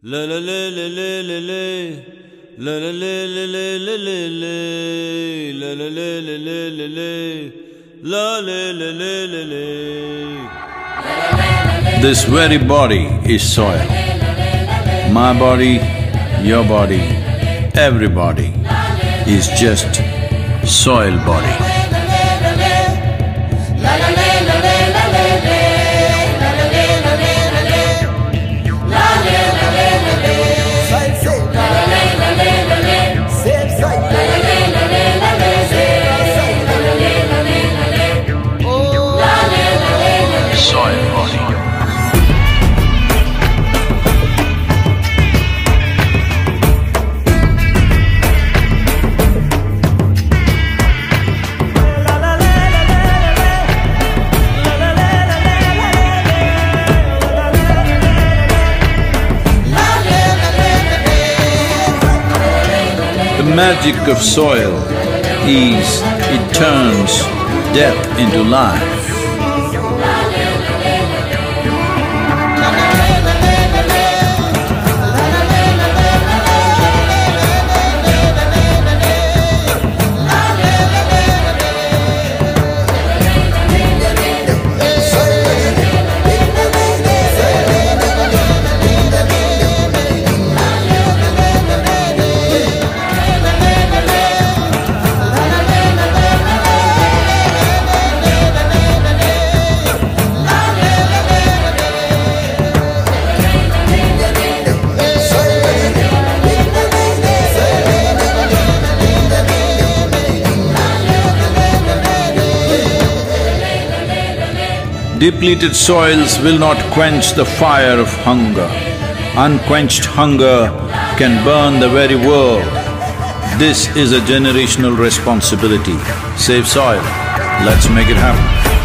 La la la la la la la La la la la la la la la La la la la la la la La la la la la la This very body is soil. My body, your body, everybody is just soil body. Magic of soil is it turns death into life. Depleted soils will not quench the fire of hunger. Unquenched hunger can burn the very world. This is a generational responsibility. Save soil, let's make it happen.